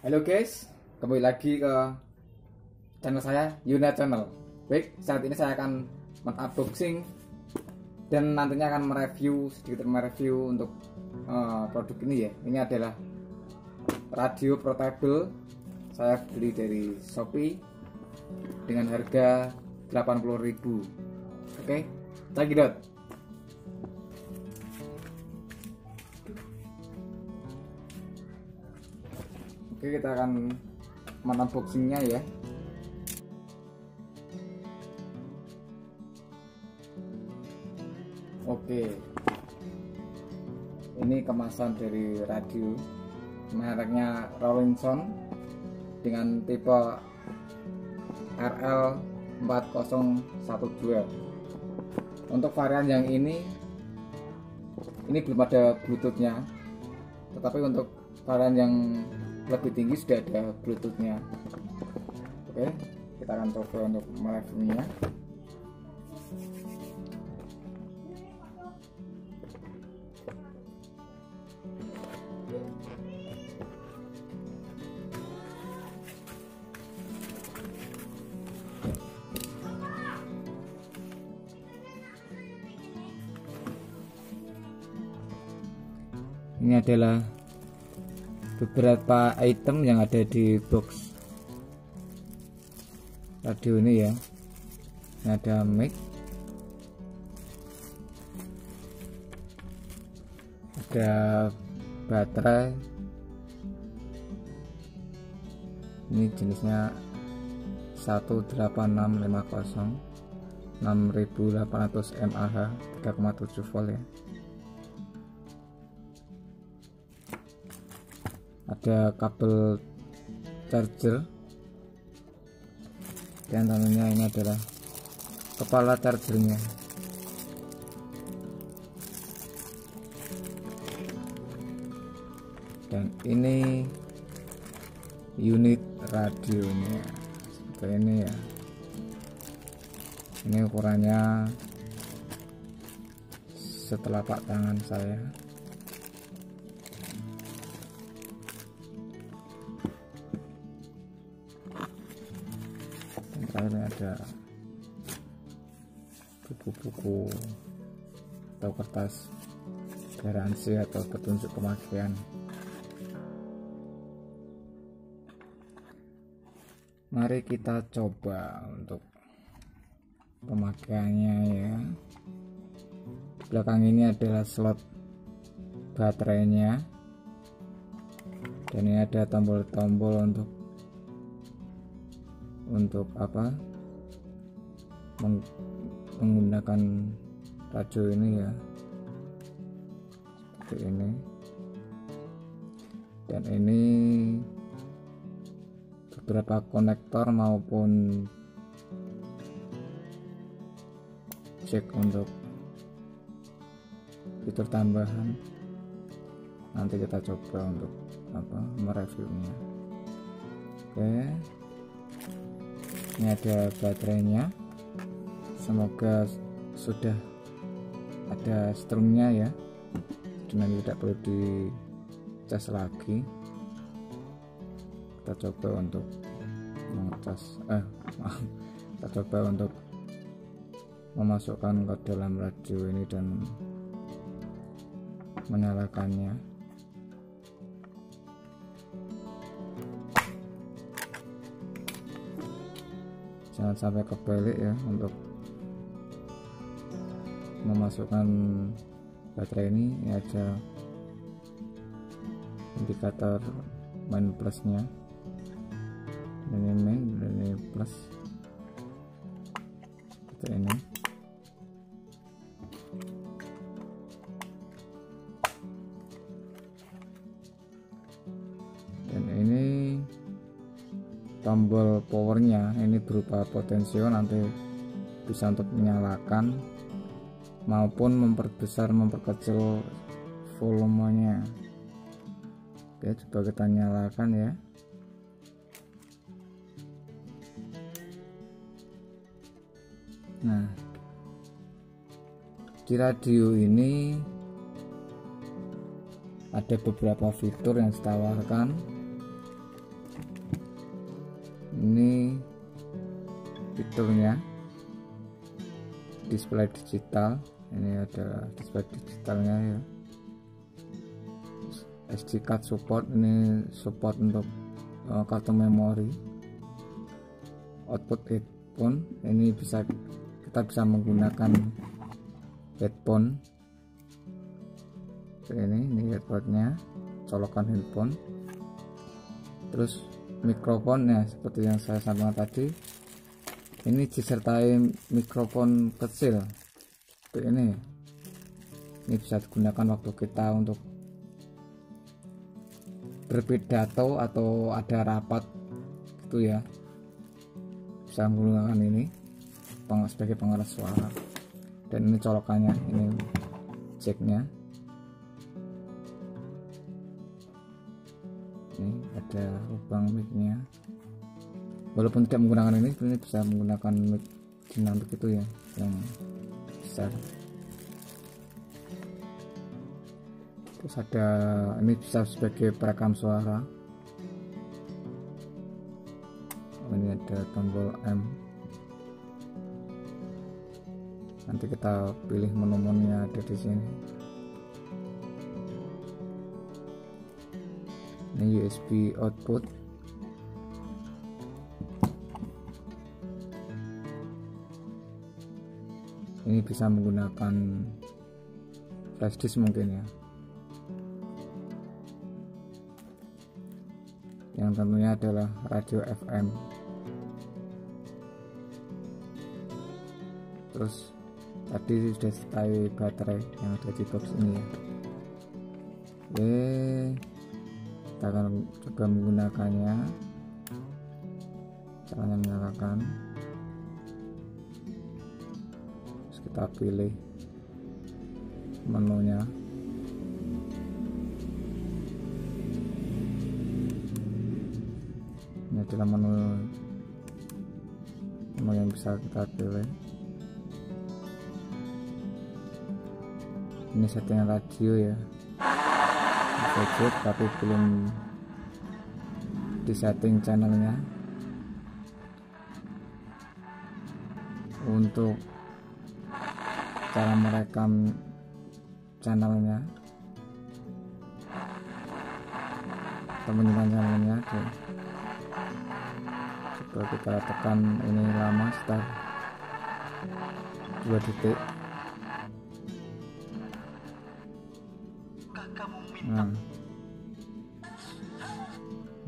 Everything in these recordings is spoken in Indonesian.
Halo guys, kembali lagi ke channel saya Yuna Channel. Baik, saat ini saya akan mengunboxing dan nantinya akan mereview sedikit mereview untuk uh, produk ini ya. Ini adalah radio portable. Saya beli dari Shopee dengan harga 80.000. Oke, cekidot. Oke kita akan menunboxingnya ya. Oke. Ini kemasan dari radio. Mereknya Rollinson dengan tipe RL 4012 untuk varian yang ini ini belum ada bluetoothnya. Tetapi untuk varian yang lebih tinggi sudah ada bluetoothnya. Oke kita akan coba untuk mereviewnya. Ini adalah beberapa item yang ada di box radio ini ya. Ini ada mic. Ada baterai. Ini jenisnya 18650 6800 mAh 3,7 volt ya ada kabel charger. Dan tentunya ini adalah kepala chargernya. Dan ini unit radionya. Seperti ini ya. Ini ukurannya setelah pak tangan saya terakhir ada buku-buku atau kertas garansi atau petunjuk pemakaian. Mari kita coba untuk pemakaiannya ya. Belakang ini adalah slot baterainya. Dan ini ada tombol-tombol untuk untuk apa? Meng menggunakan radio ini ya. Seperti ini. Dan ini beberapa konektor maupun cek untuk fitur tambahan. Nanti kita coba untuk apa? Mereviewnya. Oke. okay ini ada baterainya semoga sudah ada strumnya ya. Dan tidak perlu dicas lagi. Kita coba untuk mengecas eh maaf. Kita coba untuk memasukkan ke dalam radio ini dan menyalakannya jangan sampai kebalik ya untuk memasukkan baterai ini. Ya aja indikator main plusnya. Ini main dan ini plus. Seperti ini tombol powernya. Ini berupa potensio nanti bisa untuk menyalakan maupun memperbesar memperkecil volumenya. Oke coba kita nyalakan ya. Nah di radio ini ada beberapa fitur yang ditawarkan fiturnya. Display digital. Ini ada display digitalnya ya. SD card support. Ini support untuk uh, kartu memori. Output headphone. Ini bisa kita bisa menggunakan headphone. Ini ini headphone-nya. Colokan handphone terus mikrofonnya seperti yang saya sampaikan tadi. Ini disertai mikrofon kecil. Seperti ini. Ini bisa digunakan waktu kita untuk berpidato atau ada rapat gitu ya. Bisa menggunakan ini sebagai pengeras suara. Dan ini colokannya ini jacknya ini ada lubang micnya. Walaupun tidak menggunakan ini ini bisa menggunakan mic dinamik itu ya yang besar. Terus ada ini bisa sebagai perekam suara. Ini ada tombol M. Nanti kita pilih menu-menunya ada di sini ini USB output. Ini bisa menggunakan flash disk mungkin ya. Yang tentunya adalah radio FM terus tadi sudah setai baterai yang ada di box ini ya. Oke kita akan coba menggunakannya caranya menyalakan terus kita pilih menunya. Ini adalah menu menu yang bisa kita pilih. Ini settingan radio ya gadget tapi belum di setting channelnya. Untuk cara merekam channelnya. Atau menyimpan channelnya tuh coba kita tekan ini lama start 2 detik nah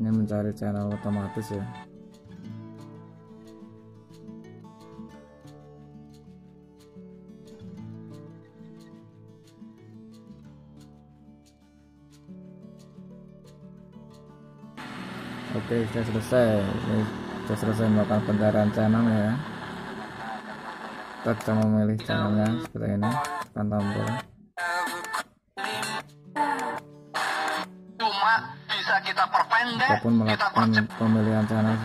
ini mencari channel otomatis ya. Oke sudah selesai. Ini sudah selesai melakukan pencarian channel ya. Kita bisa memilih channelnya seperti ini. Tekan tombol bisa kita perpendek, ataupun kita melakukan percepat. pemilihan channel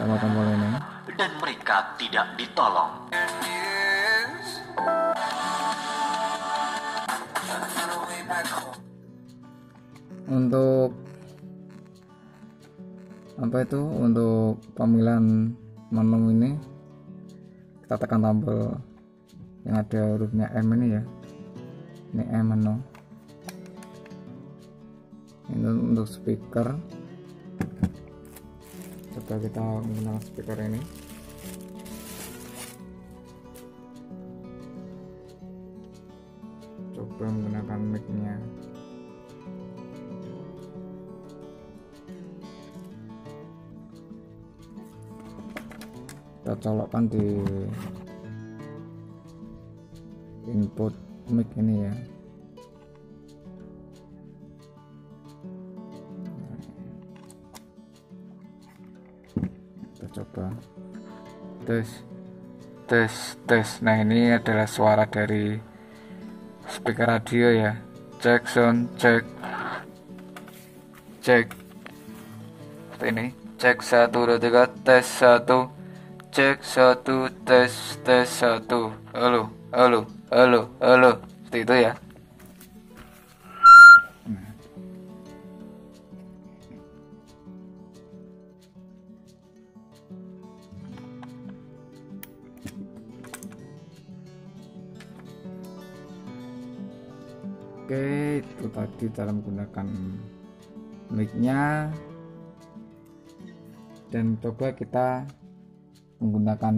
tombol tombol ini dan mereka tidak ditolong. untuk apa itu? Untuk pemilihan menu ini kita tekan tombol yang ada hurufnya M ini ya. Ini M menu ini untuk speaker. Coba kita menggunakan speaker ini. Coba menggunakan mic nya kita colokkan di input mic ini ya tes tes tes. Nah ini adalah suara dari speaker radio ya. Cek sound cek. Cek. Seperti ini. Cek satu dua tiga. Tes satu. Cek satu tes tes satu. Halo halo halo halo. Seperti itu ya Oke, itu tadi cara menggunakan mic-nya. Dan coba kita menggunakan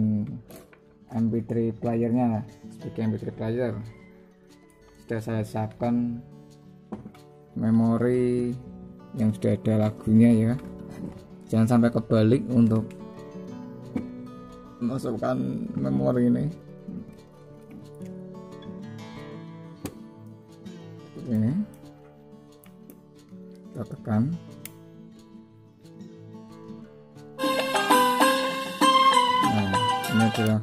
MP3 playernya sebagai MP3 player. Sudah saya siapkan memori yang sudah ada lagunya ya. Jangan sampai kebalik untuk masukkan memori ini ini kita tekan. Nah ini adalah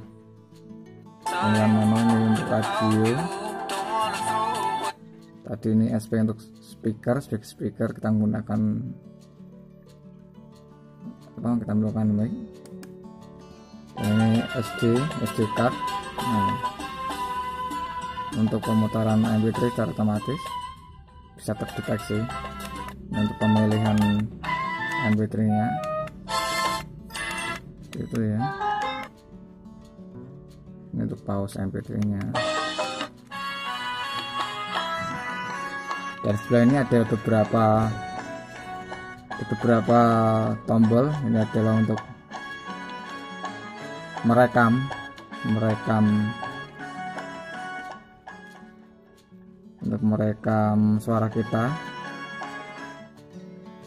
menu ini untuk radio. Tadi ini SP untuk speaker speaker speaker kita menggunakan apa kita melakukan ini SD SD card untuk pemutaran MP3 secara otomatis bisa terdeteksi. Untuk pemilihan MP3 nya itu ya. Ini untuk pause MP3 nya dan sebelah ini ada beberapa beberapa tombol. Ini adalah untuk merekam merekam untuk merekam suara kita.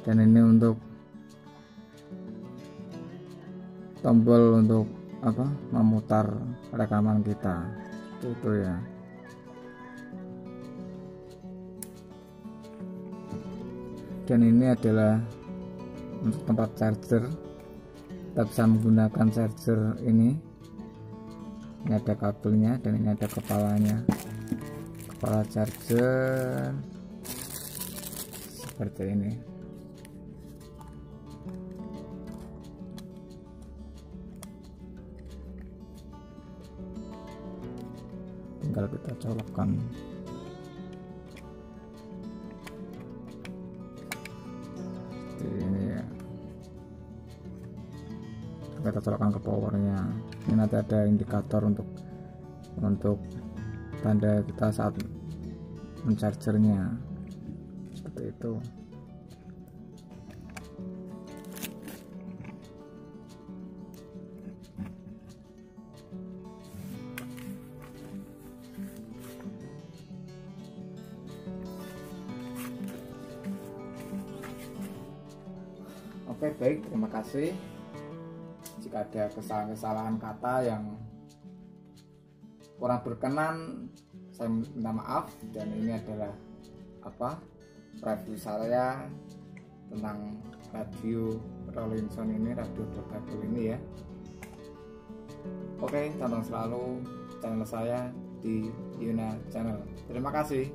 Dan ini untuk tombol untuk apa memutar rekaman kita. Itu, itu ya. Dan ini adalah untuk tempat charger. Kita bisa menggunakan charger ini. Ini ada kabelnya dan ini ada kepalanya kepala charger. Seperti ini. Tinggal kita colokkan. Ini ya. Kita colokkan ke powernya. Ini nanti ada indikator untuk untuk tanda kita saat menchargernya. Seperti itu. Oke baik. Terima kasih. Jika ada kesalahan-kesalahan kata yang kurang berkenan saya minta maaf dan ini adalah apa review saya tentang radio Rollinson ini radio portable ini ya. Oke tonton selalu channel saya di Yuna Channel. Terima kasih